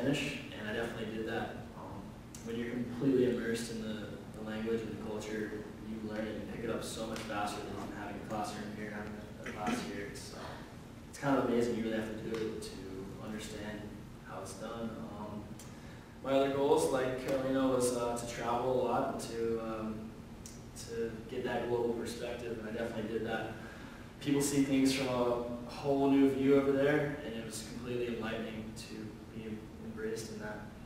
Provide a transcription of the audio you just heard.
Spanish, and I definitely did that. Um, when you're completely immersed in the, the language and the culture, you learn it and pick it up so much faster than having a classroom here, having a class here. It's, uh, it's kind of amazing. You really have to do it to understand how it's done. Um, my other goals, like Carolina, was uh, to travel a lot and to um, to get that global perspective, and I definitely did that. People see things from a whole new view over there, and it was completely in that.